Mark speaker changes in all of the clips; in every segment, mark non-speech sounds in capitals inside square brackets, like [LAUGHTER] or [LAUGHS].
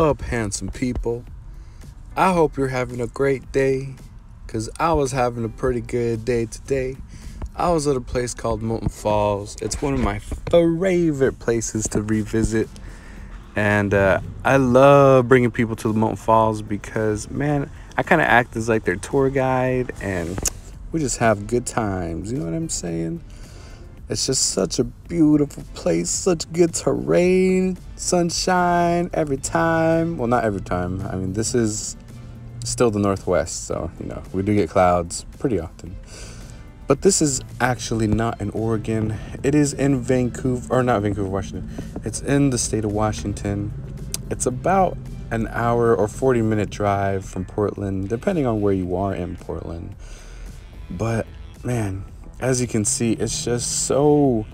Speaker 1: up, handsome people? I hope you're having a great day, because I was having a pretty good day today. I was at a place called Moulton Falls. It's one of my favorite places to revisit. And uh, I love bringing people to the Moulton Falls because, man, I kind of act as like their tour guide and we just have good times. You know what I'm saying? It's just such a beautiful place, such good terrain, sunshine every time. Well, not every time. I mean, this is still the Northwest, so, you know, we do get clouds pretty often. But this is actually not in Oregon. It is in Vancouver, or not Vancouver, Washington. It's in the state of Washington. It's about an hour or 40 minute drive from Portland, depending on where you are in Portland. But man, as you can see, it's just so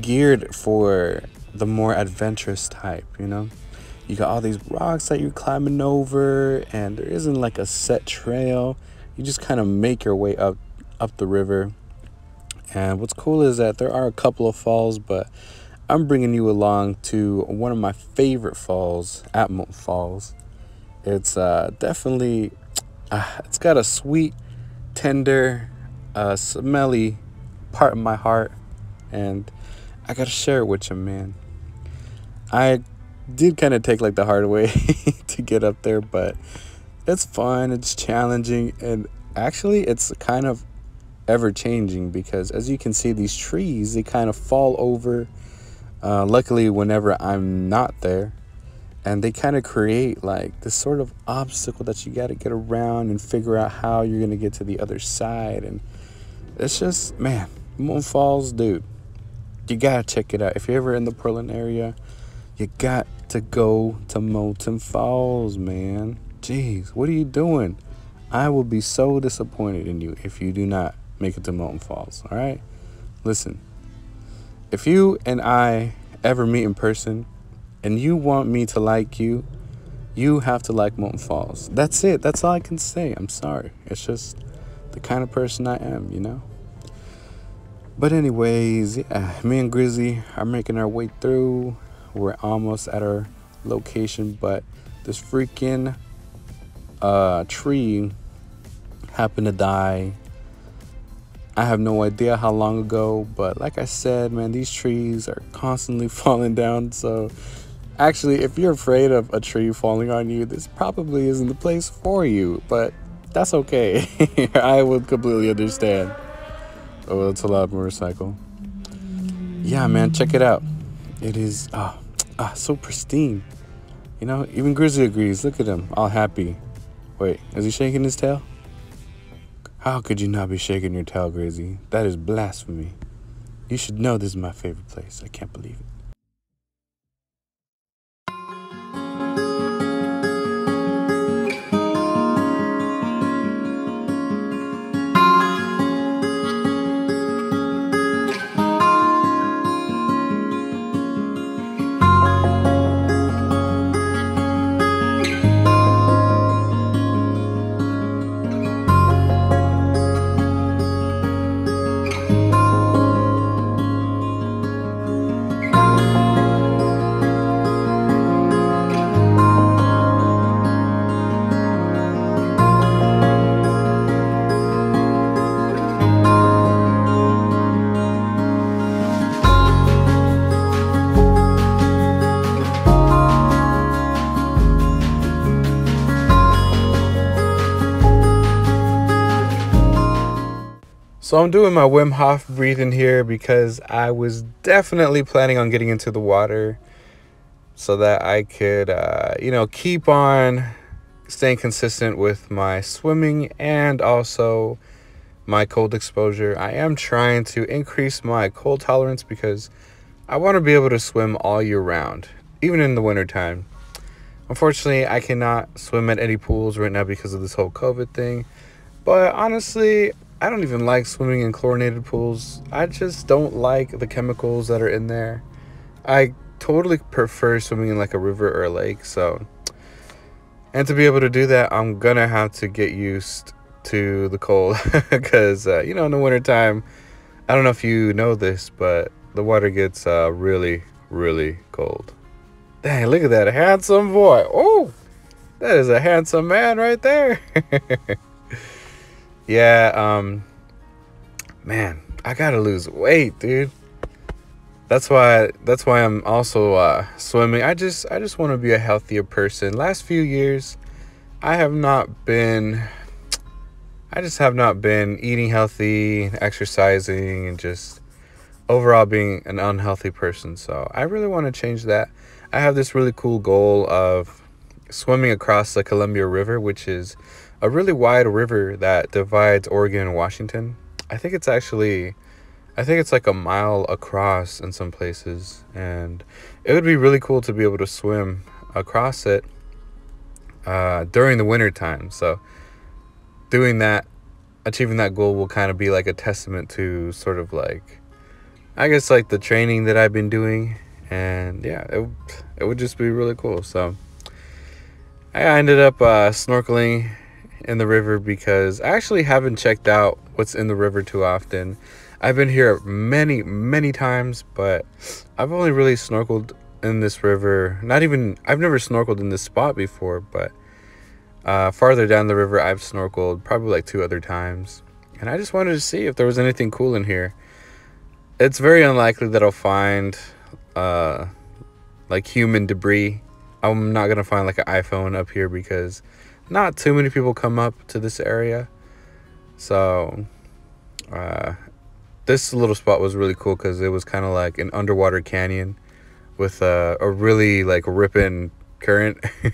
Speaker 1: geared for the more adventurous type, you know? You got all these rocks that you're climbing over, and there isn't like a set trail. You just kind of make your way up up the river. And what's cool is that there are a couple of falls, but I'm bringing you along to one of my favorite falls at Moulton Falls. It's uh, definitely, uh, it's got a sweet, tender, uh, smelly part of my heart, and I gotta share it with you, man. I did kind of take like the hard way [LAUGHS] to get up there, but it's fun, it's challenging, and actually, it's kind of ever changing because as you can see, these trees they kind of fall over. Uh, luckily, whenever I'm not there, and they kind of create like this sort of obstacle that you got to get around and figure out how you're gonna get to the other side and it's just man moon falls dude you gotta check it out if you're ever in the portland area you got to go to moulton falls man jeez what are you doing i will be so disappointed in you if you do not make it to moulton falls all right listen if you and i ever meet in person and you want me to like you, you have to like Moulton Falls. That's it. That's all I can say. I'm sorry. It's just the kind of person I am, you know? But, anyways, yeah, me and Grizzly are making our way through. We're almost at our location, but this freaking uh, tree happened to die. I have no idea how long ago, but like I said, man, these trees are constantly [LAUGHS] falling down. So Actually, if you're afraid of a tree falling on you, this probably isn't the place for you, but that's okay. [LAUGHS] I would completely understand. Oh, it's a loud motorcycle. Yeah, man, check it out. It is ah, ah so pristine. You know, even Grizzly agrees. Look at him, all happy. Wait, is he shaking his tail? How could you not be shaking your tail, Grizzly? That is blasphemy. You should know this is my favorite place. I can't believe it. So I'm doing my Wim Hof breathing here because I was definitely planning on getting into the water so that I could, uh, you know, keep on staying consistent with my swimming and also my cold exposure. I am trying to increase my cold tolerance because I want to be able to swim all year round, even in the wintertime. Unfortunately, I cannot swim at any pools right now because of this whole COVID thing. But honestly, I don't even like swimming in chlorinated pools. I just don't like the chemicals that are in there. I totally prefer swimming in like a river or a lake. So, and to be able to do that, I'm gonna have to get used to the cold [LAUGHS] because, uh, you know, in the wintertime, I don't know if you know this, but the water gets uh, really, really cold. Dang, look at that handsome boy. Oh, that is a handsome man right there. [LAUGHS] yeah, um, man, I gotta lose weight, dude. That's why. That's why I'm also uh, swimming. I just, I just want to be a healthier person. Last few years, I have not been. I just have not been eating healthy, exercising, and just overall being an unhealthy person. So I really want to change that. I have this really cool goal of swimming across the Columbia River, which is a really wide river that divides Oregon and Washington. I think it's actually I think it's like a mile across in some places and it would be really cool to be able to swim across it uh, during the winter time. So doing that achieving that goal will kind of be like a testament to sort of like I guess like the training that I've been doing and yeah, it it would just be really cool. So I ended up uh, snorkeling in the river because I actually haven't checked out what's in the river too often. I've been here many many times, but I've only really snorkeled in this river. Not even I've never snorkeled in this spot before, but uh, farther down the river, I've snorkeled probably like two other times. And I just wanted to see if there was anything cool in here. It's very unlikely that I'll find uh, like human debris. I'm not gonna find like an iPhone up here because not too many people come up to this area. So, uh, this little spot was really cool because it was kind of like an underwater canyon with uh, a really like ripping current. [LAUGHS]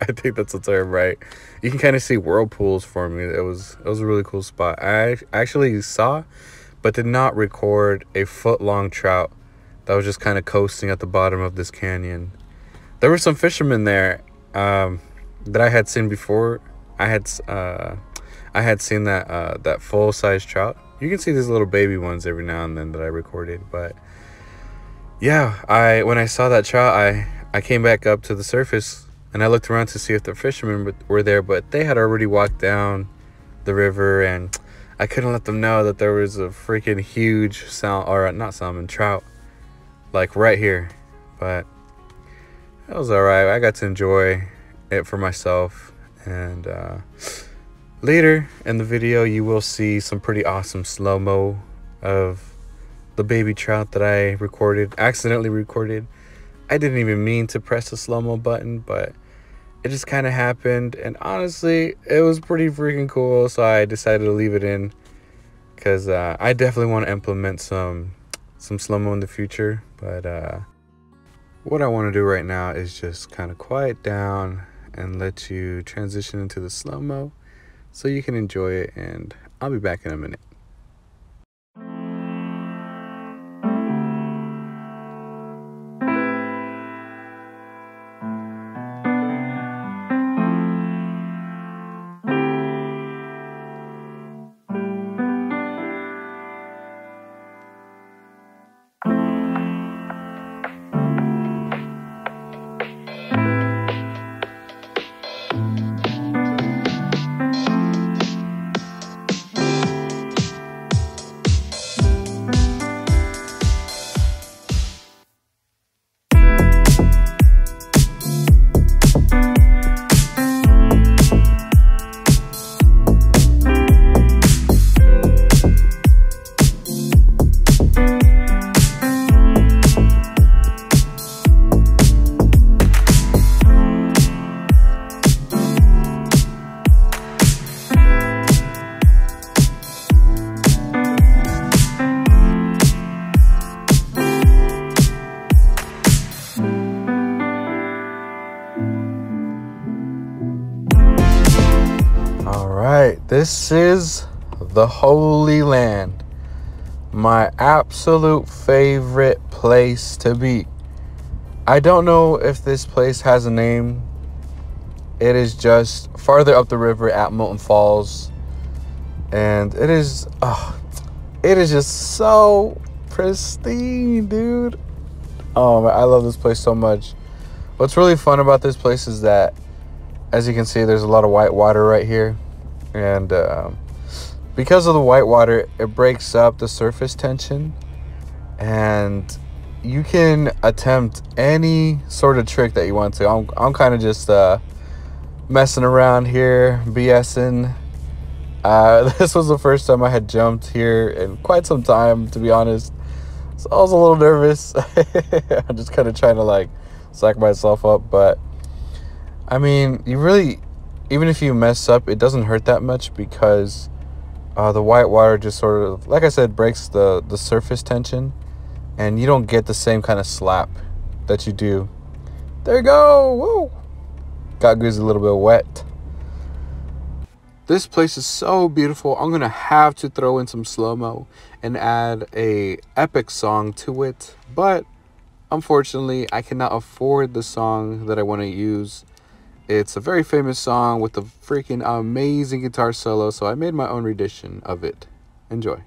Speaker 1: I think that's the term, right? You can kind of see whirlpools forming. It was it was a really cool spot. I actually saw, but did not record a foot long trout that was just kind of coasting at the bottom of this canyon. There were some fishermen there um, that I had seen before. I had uh, I had seen that uh, that full size trout. You can see these little baby ones every now and then that I recorded, but yeah, I when I saw that trout, I I came back up to the surface and I looked around to see if the fishermen were there, but they had already walked down the river and I couldn't let them know that there was a freaking huge salmon or not salmon trout like right here. But it was alright. I got to enjoy it for myself. And uh, later in the video, you will see some pretty awesome slow mo of the baby trout that I recorded, accidentally recorded. I didn't even mean to press the slow mo button, but it just kind of happened. And honestly, it was pretty freaking cool. So I decided to leave it in because uh, I definitely want to implement some some slow mo in the future. But uh, what I want to do right now is just kind of quiet down and let you transition into the slow mo so you can enjoy it. And I'll be back in a minute. All right, this is the Holy Land. My absolute favorite place to be. I don't know if this place has a name. It is just farther up the river at Moulton Falls. And it is oh, it is just so pristine, dude. Oh, I love this place so much. What's really fun about this place is that as you can see there's a lot of white water right here and uh, because of the white water it breaks up the surface tension and you can attempt any sort of trick that you want to. I'm, I'm kind of just uh, messing around here, BSing. Uh, [LAUGHS] this was the first time I had jumped here in quite some time, to be honest. So I was a little nervous. [LAUGHS] I'm just kind of trying to like psych myself up, but I mean, you really, even if you mess up, it doesn't hurt that much because uh, the white water just sort of, like I said, breaks the the surface tension and you don't get the same kind of slap that you do. There you go. Woo. Got Goose a little bit wet. This place is so beautiful. I'm gonna have to throw in some slow mo and add a epic song to it, but unfortunately, I cannot afford the song that I want to use. It's a very famous song with a freaking amazing guitar solo, so I made my own rendition of it. Enjoy.